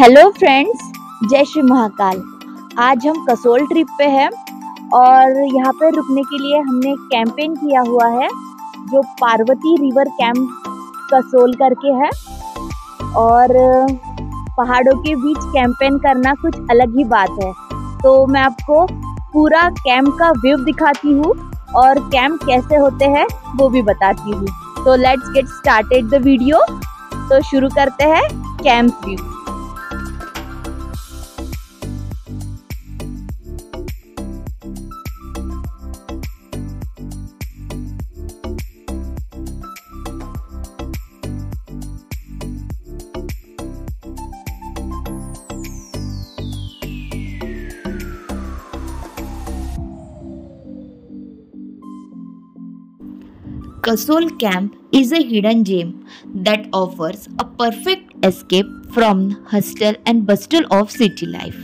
Hello friends जय श्री महाकाल। आज हम कसोल ट्रिप पे हैं और यहाँ पर रुकने के लिए हमने कैंपेन किया हुआ है, जो पार्वती रिवर कैंप कसोल करके है। और, पहाड़ों के बीच कैंपेन करना कुछ अलग ही बात है। तो मैं आपको पूरा कैंप का व्यू दिखाती हूँ और कैंप कैसे होते हैं वो भी बताती हूँ। तो let's get started the video तो शुरू करते हैं camp view Kasol Camp is a hidden gem that offers a perfect escape from hustle and bustle of city life.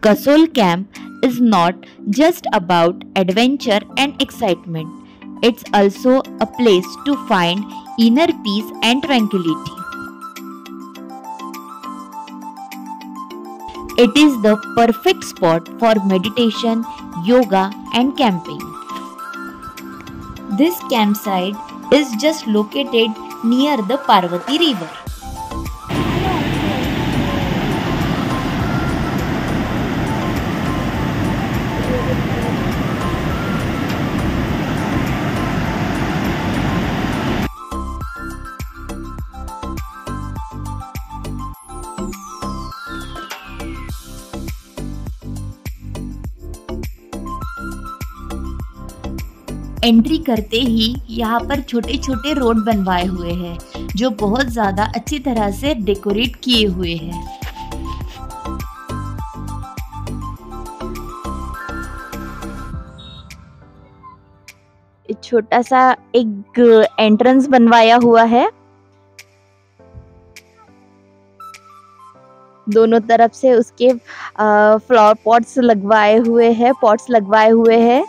Kasol Camp is not just about adventure and excitement. It's also a place to find inner peace and tranquility. It is the perfect spot for meditation, yoga, and camping. This campsite is just located near the Parvati river. Entry करते ही यहाँ पर छोटे छोटे road बनवाए हुए हैं, जो बहुत ज़्यादा अच्छी तरह से डेकोरेट किए हुए हैं। छोटा सा एक एंट्रेंस बनवाया हुआ है। दोनों तरफ़ से उसके फ्लावर पॉट्स लगवाए हुए हैं पॉट्स लगवाए हुए हैं।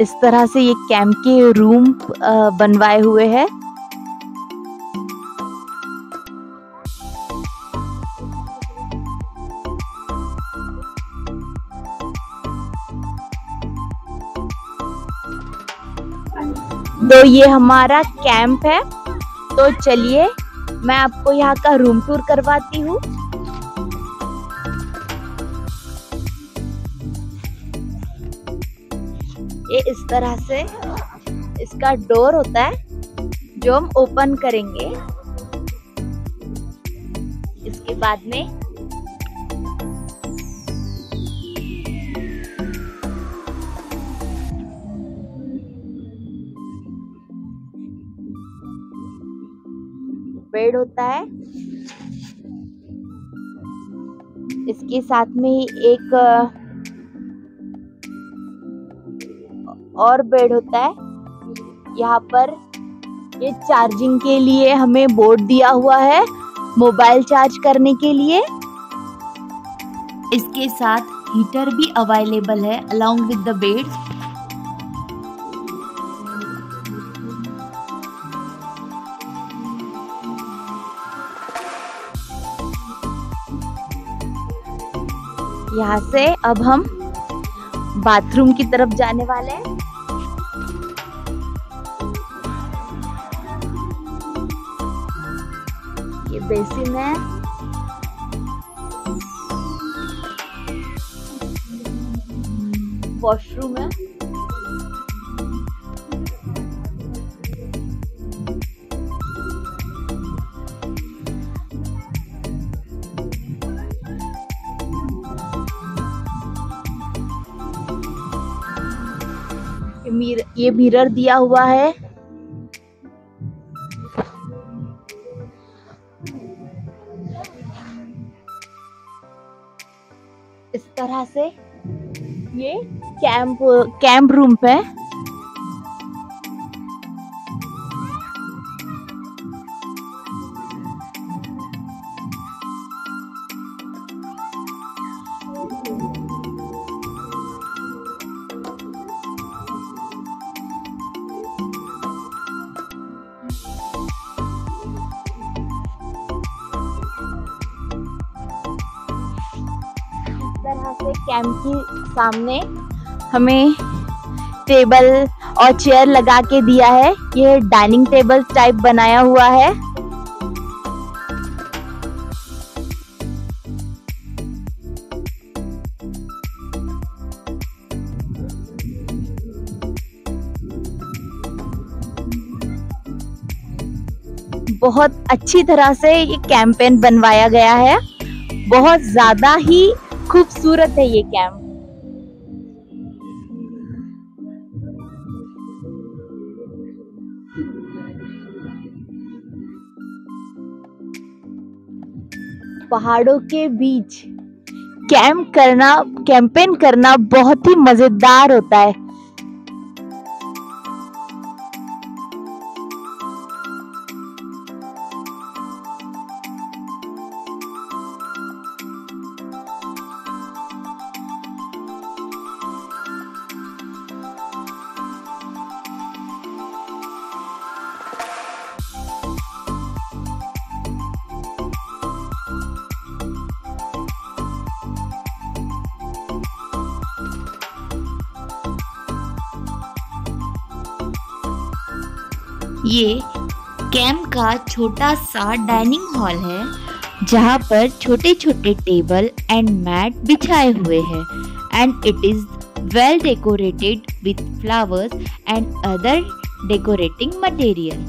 इस तरह से ये कैंप के रूम बनवाए हुए हैं। तो ये हमारा कैंप है। तो चलिए, मैं आपको यहाँ का रूम टूर करवाती हूँ। ये इस तरह से इसका डोर होता है, जो हम ओपन करेंगे। इसके बाद में बेड होता है। इसके साथ में ही एक और बेड होता है। यहाँ पर ये चार्जिंग के लिए हमें बोर्ड दिया हुआ है, मोबाइल चार्ज करने के लिए। इसके साथ हीटर भी अवेलेबल है अलोंग विद द बेड यहाँ से अब हम बाथरूम की तरफ़ जाने वाले हैं। बेसिन है। वॉशरूम है। ये मिरर दिया हुआ है। इस तरह से ये कैंप कैंप रूम पे कैंप के सामने हमें टेबल और चेयर लगा के दिया है। ये डाइनिंग टेबल टाइप बनाया हुआ है। बहुत अच्छी तरह से ये कैंपेन बनवाया गया है। बहुत ज़्यादा ही खूबसूरत है ये कैंप पहाड़ों के बीच कैंप करना कैंपेन करना बहुत ही मज़ेदार होता है। ये कैंप का छोटा सा डाइनिंग हॉल है, जहाँ पर छोटे छोटे टेबल एंड मैट बिछाए हुए हैं, and it is well decorated with flowers and other decorating material.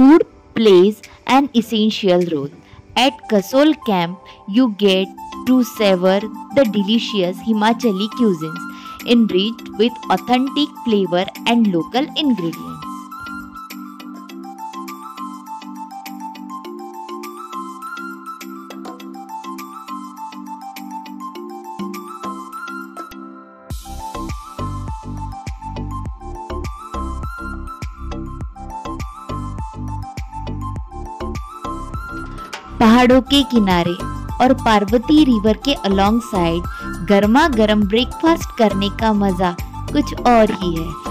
Food plays an essential role. At Kasol camp, you get to savor the delicious Himachali cuisines enriched with authentic flavor and local ingredients. पहाड़ों के किनारे और Parvati river के along side गर्मा गर्म breakfast करने का मज़ा कुछ और ही है।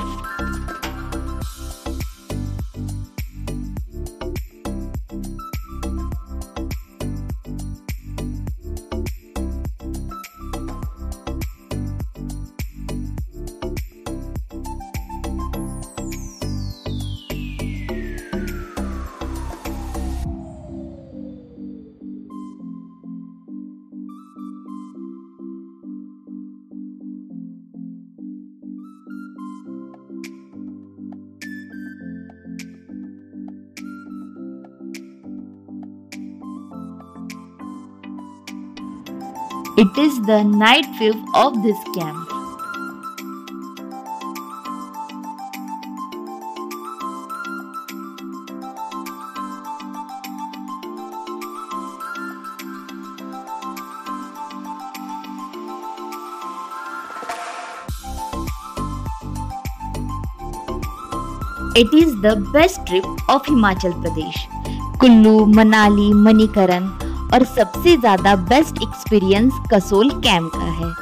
It is the night view of this camp. It is the best trip of Himachal Pradesh. Kullu, Manali, Manikaran और सबसे ज़्यादा बेस्ट एक्सपीरियंस कसोल कैम्प का है।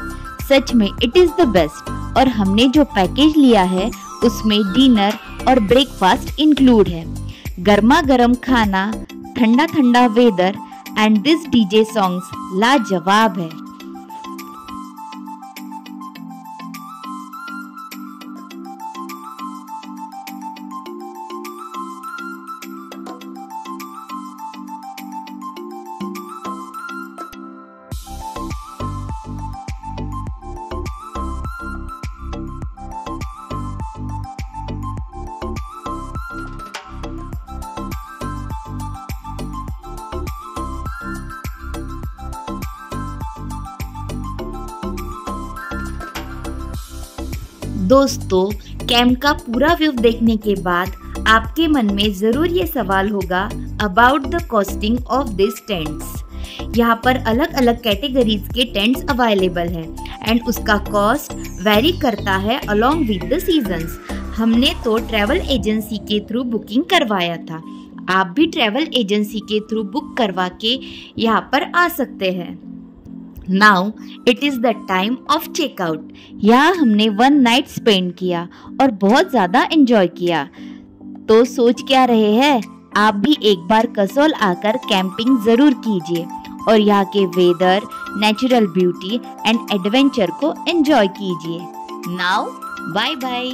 सच में इट इज़ द बेस्ट और हमने जो पैकेज लिया है, उसमें डिनर और ब्रेकफास्ट इंक्लूड है। गर्मा गर्म खाना ठंडा ठंडा weather and this DJ songs लाजवाब है। दोस्तों कैंप का पूरा व्यू देखने के बाद आपके मन में ज़रूर ये सवाल होगा about the costing of this tents यहाँ पर अलग अलग कैटेगरीज के टेंट्स अवेलेबल है एंड उसका कॉस्ट वेरी करता है अलोंग विद द सीजन्स हमने तो ट्रैवल एजेंसी के थ्रू बुकिंग करवाया था। आप भी ट्रैवल एजेंसी के थ्रू बुक करवा के यहाँ पर आ सकते हैं। Now it is the time of checkout यहाँ हमने वन नाइट स्पेंड किया और बहुत ज़्यादा एंजॉय किया। तो सोच क्या रहे हैं? आप भी एक बार कसौल आकर कैंपिंग ज़रूर कीजिए और यहाँ के weather natural beauty and adventure को एंजॉय कीजिए। Now bye bye